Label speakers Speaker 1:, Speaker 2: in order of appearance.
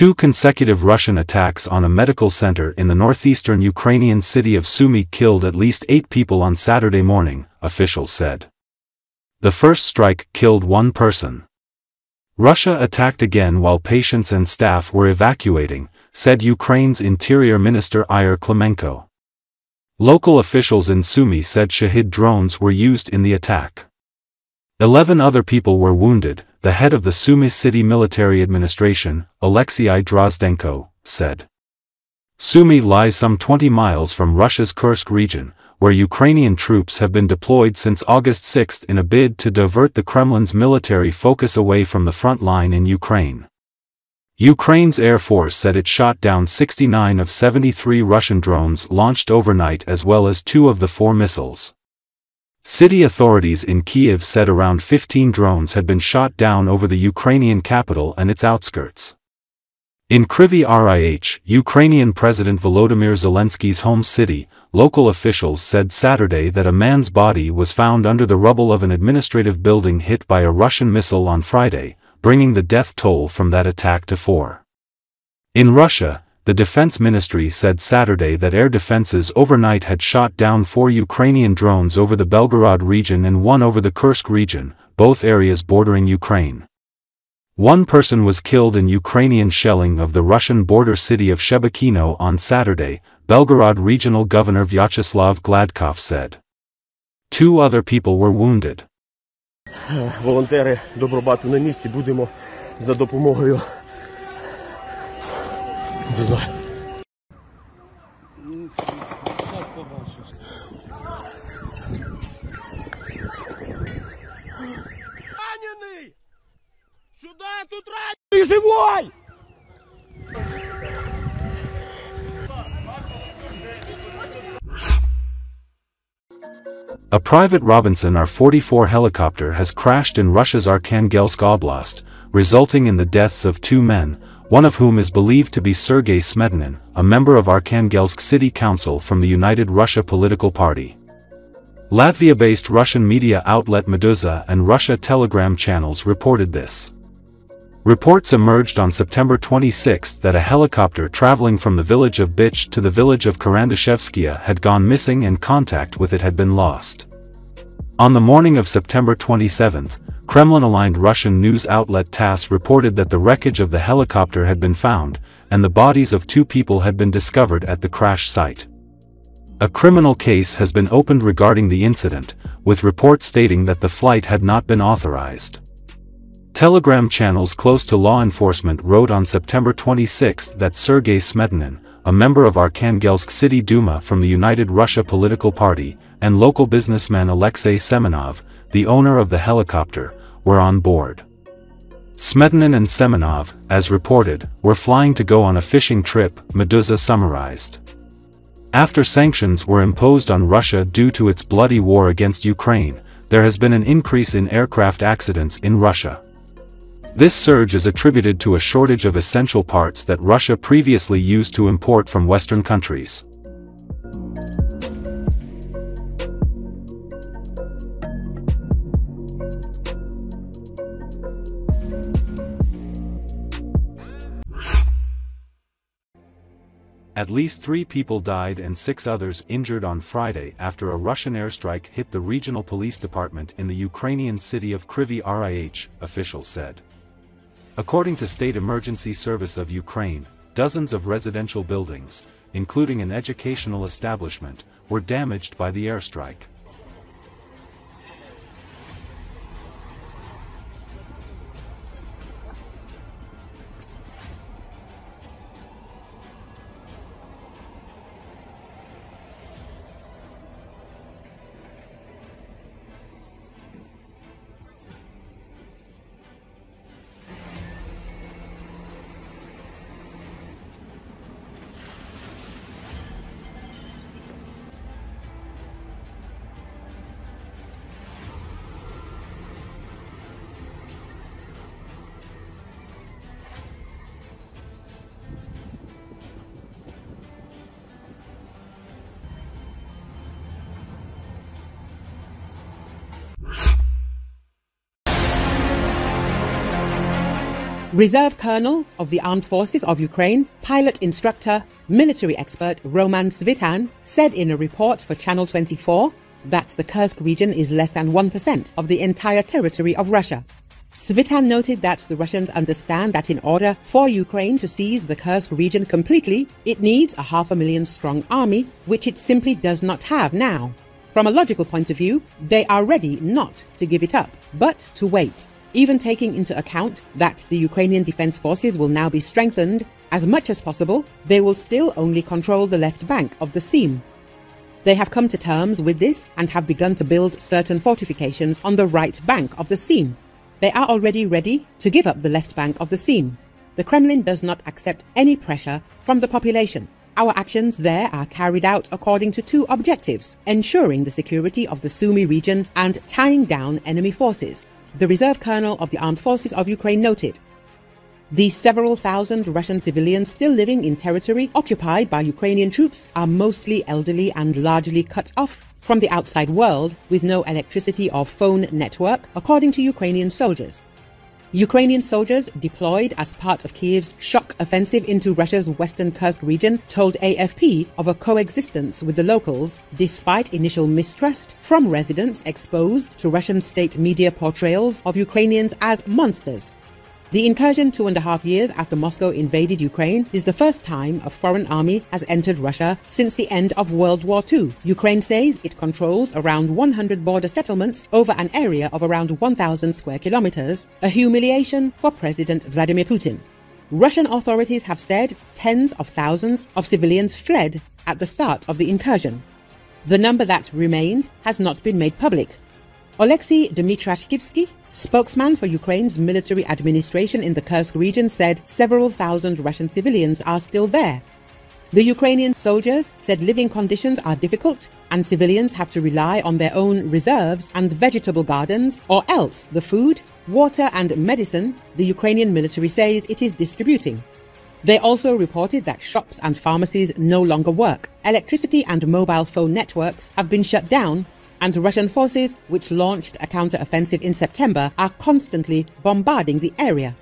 Speaker 1: Two consecutive Russian attacks on a medical center in the northeastern Ukrainian city of Sumy killed at least eight people on Saturday morning, officials said. The first strike killed one person. Russia attacked again while patients and staff were evacuating, said Ukraine's Interior Minister Ihor Klymenko. Local officials in Sumy said Shahed drones were used in the attack. Eleven other people were wounded, the head of the Sumy City Military Administration, Alexei Drozdenko, said. Sumy lies some 20 miles from Russia's Kursk region, where Ukrainian troops have been deployed since August 6 in a bid to divert the Kremlin's military focus away from the front line in Ukraine. Ukraine's Air Force said it shot down 69 of 73 Russian drones launched overnight as well as two of the four missiles. City authorities in Kiev said around 15 drones had been shot down over the Ukrainian capital and its outskirts. In Kryvyi Rih, Ukrainian President Volodymyr Zelensky's home city, local officials said Saturday that a man's body was found under the rubble of an administrative building hit by a Russian missile on Friday, bringing the death toll from that attack to four. In Russia, the Defense Ministry said Saturday that air defenses overnight had shot down four Ukrainian drones over the Belgorod region and one over the Kursk region, both areas bordering Ukraine. One person was killed in Ukrainian shelling of the Russian border city of Shebekino on Saturday, Belgorod Regional Governor Vyacheslav Gladkov said. Two other people were wounded.
Speaker 2: Волонтери Добробату на місці будемо за допомогою Не знаю.
Speaker 3: Сейчас побачиш.
Speaker 4: Раненый! Сюда, тут раненый!
Speaker 2: Ты живой!
Speaker 1: A private Robinson R-44 helicopter has crashed in Russia's Arkhangelsk Oblast, resulting in the deaths of two men, one of whom is believed to be Sergei Smetinin, a member of Arkhangelsk City Council from the United Russia political party. Latvia-based Russian media outlet Meduza and Russia Telegram channels reported this. Reports emerged on September 26 that a helicopter traveling from the village of Bich to the village of Karandashevskia had gone missing and contact with it had been lost. On the morning of September 27, Kremlin-aligned Russian news outlet TASS reported that the wreckage of the helicopter had been found, and the bodies of two people had been discovered at the crash site. A criminal case has been opened regarding the incident, with reports stating that the flight had not been authorized. Telegram channels close to law enforcement wrote on September 26 that Sergei Smetinin, a member of Arkhangelsk City Duma from the United Russia political party, and local businessman Alexei Semenov, the owner of the helicopter, were on board. Smetinin and Semenov, as reported, were flying to go on a fishing trip, Meduza summarized. After sanctions were imposed on Russia due to its bloody war against Ukraine, there has been an increase in aircraft accidents in Russia. This surge is attributed to a shortage of essential parts that Russia previously used to import from Western countries. At least three people died and six others injured on Friday after a Russian airstrike hit the regional police department in the Ukrainian city of Kryvyi Rih, officials said. According to State Emergency Service of Ukraine, dozens of residential buildings, including an educational establishment, were damaged by the airstrike.
Speaker 5: Reserve Colonel of the Armed Forces of Ukraine, pilot instructor, military expert Roman Svitan said in a report for Channel 24 that the Kursk region is less than 1% of the entire territory of Russia. Svitan noted that the Russians understand that in order for Ukraine to seize the Kursk region completely, it needs a half a million strong army, which it simply does not have now. From a logical point of view, they are ready not to give it up, but to wait even taking into account that the Ukrainian Defense Forces will now be strengthened as much as possible, they will still only control the left bank of the Seym. They have come to terms with this and have begun to build certain fortifications on the right bank of the Seym. They are already ready to give up the left bank of the Seym. The Kremlin does not accept any pressure from the population. Our actions there are carried out according to two objectives ensuring the security of the Sumy region and tying down enemy forces the reserve colonel of the armed forces of Ukraine noted. The several thousand Russian civilians still living in territory occupied by Ukrainian troops are mostly elderly and largely cut off from the outside world with no electricity or phone network, according to Ukrainian soldiers. Ukrainian soldiers deployed as part of Kiev's shock offensive into Russia's western Kursk region told AFP of a coexistence with the locals, despite initial mistrust from residents exposed to Russian state media portrayals of Ukrainians as monsters the incursion two and a half years after Moscow invaded Ukraine is the first time a foreign army has entered Russia since the end of World War II. Ukraine says it controls around 100 border settlements over an area of around 1,000 square kilometers, a humiliation for President Vladimir Putin. Russian authorities have said tens of thousands of civilians fled at the start of the incursion. The number that remained has not been made public. Oleksiy Dmitrashkivsky, spokesman for Ukraine's military administration in the Kursk region, said several thousand Russian civilians are still there. The Ukrainian soldiers said living conditions are difficult and civilians have to rely on their own reserves and vegetable gardens, or else the food, water, and medicine the Ukrainian military says it is distributing. They also reported that shops and pharmacies no longer work. Electricity and mobile phone networks have been shut down and Russian forces, which launched a counter-offensive in September, are constantly bombarding the area.